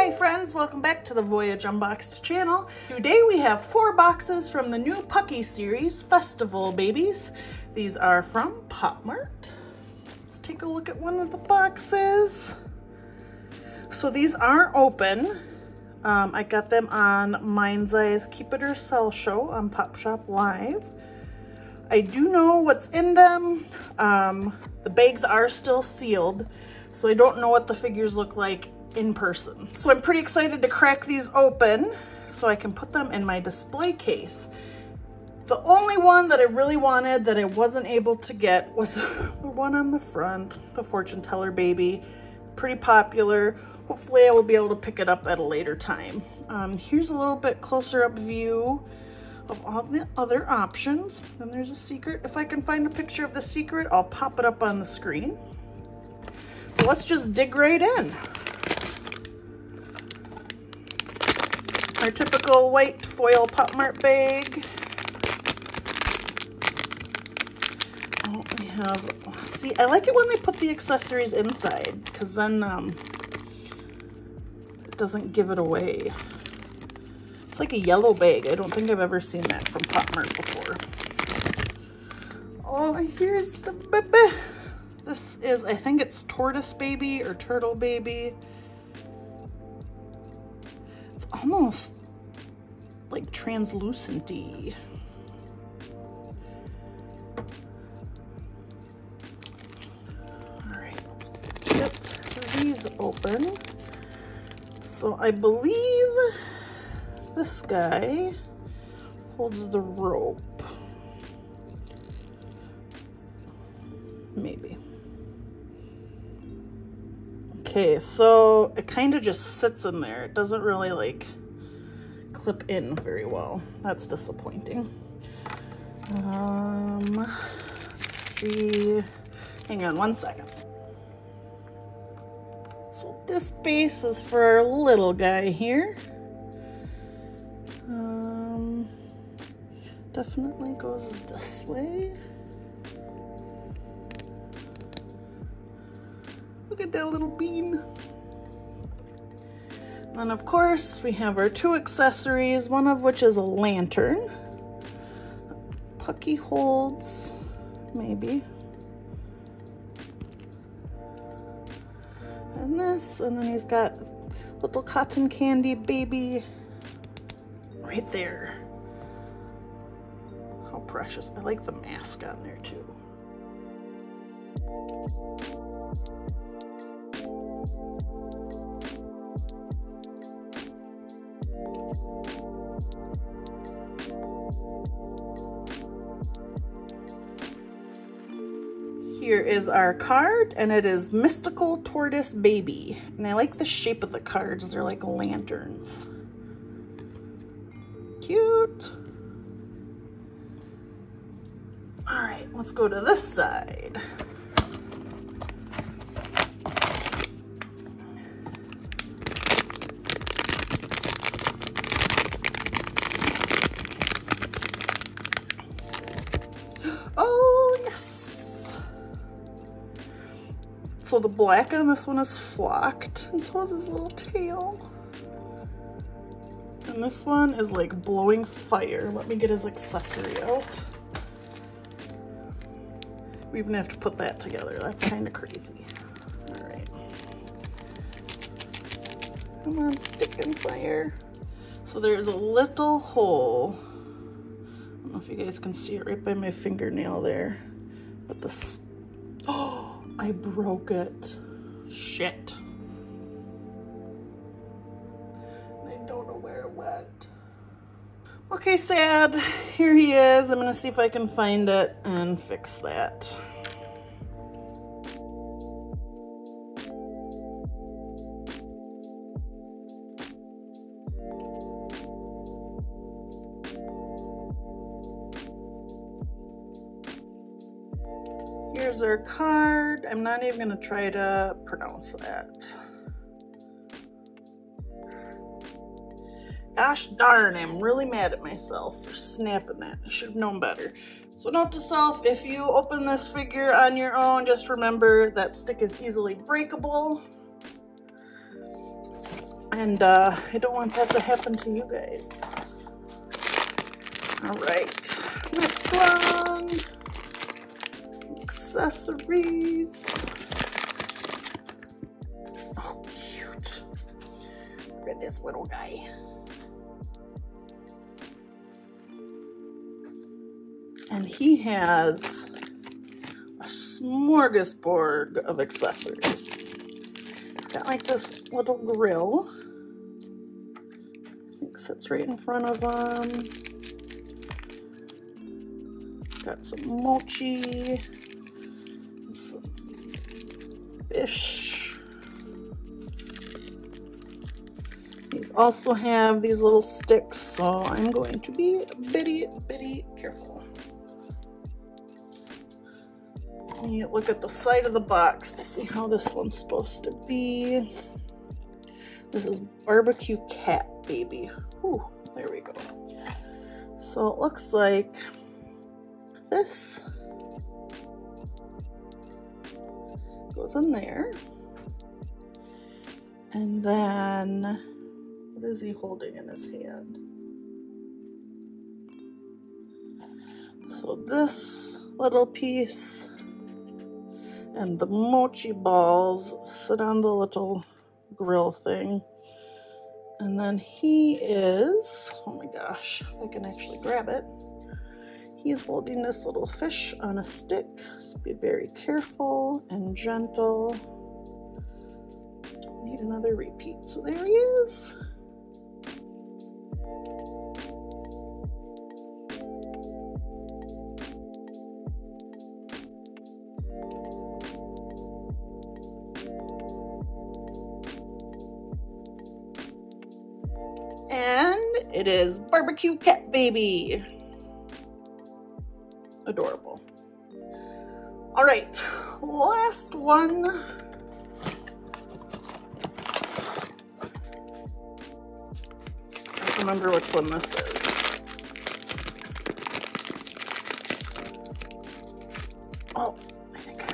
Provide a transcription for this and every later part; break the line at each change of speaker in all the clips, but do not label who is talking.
Hi friends, welcome back to the Voyage Unboxed channel. Today we have four boxes from the new Pucky series, Festival Babies. These are from Pop Mart. Let's take a look at one of the boxes. So these aren't open. Um, I got them on Mind's Eyes Keep It or Sell show on Pop Shop Live. I do know what's in them. Um, the bags are still sealed, so I don't know what the figures look like in person. So I'm pretty excited to crack these open so I can put them in my display case. The only one that I really wanted that I wasn't able to get was the one on the front, the fortune teller baby. Pretty popular. Hopefully I will be able to pick it up at a later time. Um, here's a little bit closer up view of all the other options. Then there's a secret. If I can find a picture of the secret, I'll pop it up on the screen. But let's just dig right in. Our typical white foil Pop Mart bag. Oh, we have, see, I like it when they put the accessories inside because then um, it doesn't give it away. It's like a yellow bag. I don't think I've ever seen that from Pop Mart before. Oh, here's the baby. This is, I think it's Tortoise Baby or Turtle Baby. Almost like translucent-y. All right, let's get these open. So I believe this guy holds the rope. Maybe. Okay, so it kind of just sits in there. It doesn't really like clip in very well. That's disappointing. Um, let's see. Hang on one second. So this base is for our little guy here. Um, definitely goes this way. Look at that little bean. And of course, we have our two accessories, one of which is a lantern. Pucky holds, maybe. And this, and then he's got little cotton candy baby right there. How precious. I like the mask on there too. Here is our card and it is Mystical Tortoise Baby. And I like the shape of the cards. They're like lanterns. Cute. All right, let's go to this side. So the black on this one is flocked, and so is his little tail. And this one is like blowing fire. Let me get his accessory out. We even have to put that together. That's kind of crazy. All right. Come on, stick and fire. So there's a little hole. I don't know if you guys can see it right by my fingernail there. But the, oh, I broke it. Shit. I don't know where it went. Okay, sad. Here he is. I'm gonna see if I can find it and fix that. Here's our card. I'm not even to try to pronounce that. Gosh darn, I'm really mad at myself for snapping that. I should have known better. So note to self, if you open this figure on your own, just remember that stick is easily breakable. And uh, I don't want that to happen to you guys. All right, next one. Accessories. Oh, cute. Look at this little guy. And he has a smorgasbord of accessories. It's got like this little grill. I think sits right in front of him. Got some mochi, fish. These also have these little sticks, so I'm going to be bitty, bitty careful. You look at the side of the box to see how this one's supposed to be. This is barbecue cat baby. Ooh, there we go. So it looks like this goes in there. And then, what is he holding in his hand? So this little piece and the mochi balls sit on the little grill thing. And then he is, oh my gosh, I can actually grab it. He's holding this little fish on a stick. So be very careful and gentle. Don't need another repeat. So there he is. And it is barbecue cat baby adorable. All right, last one. I remember which one this is. Oh, I think I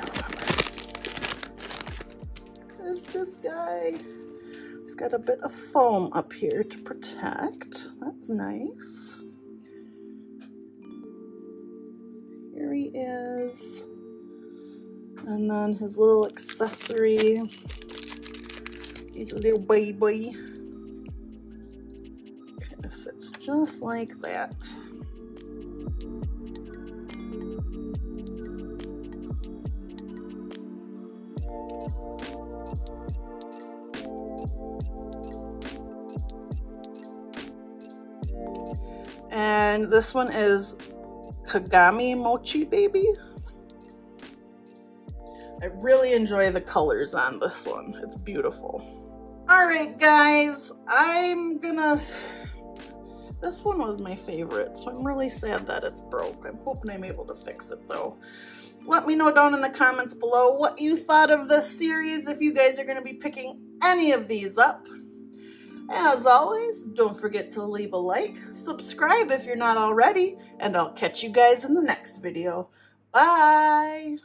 remember. It's this guy. He's got a bit of foam up here to protect. That's nice. Here he is. And then his little accessory. He's a little baby. Kind of fits just like that. And this one is Kagami Mochi Baby. I really enjoy the colors on this one. It's beautiful. All right, guys, I'm gonna, this one was my favorite, so I'm really sad that it's broke. I'm hoping I'm able to fix it though. Let me know down in the comments below what you thought of this series, if you guys are gonna be picking any of these up. As always, don't forget to leave a like, subscribe if you're not already, and I'll catch you guys in the next video. Bye!